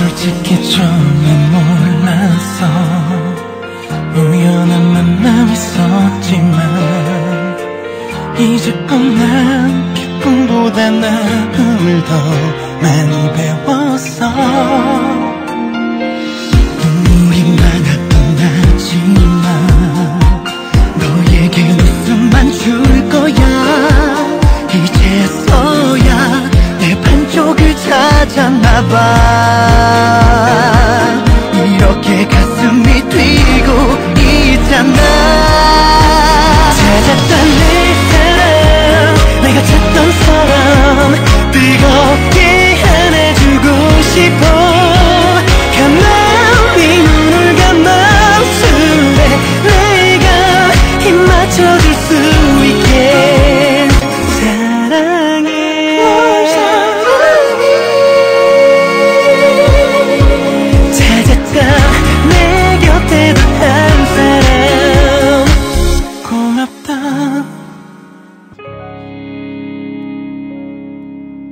솔직히 처음엔 몰랐어 우연한 만남이 있었지만 이제 난 기쁨보다 나쁨을 더 많이 배웠어. 눈물이 많았던 하지만 너에게 웃음만 줄 거야. 이제서야 내 반쪽을 찾았나 봐. 싶어.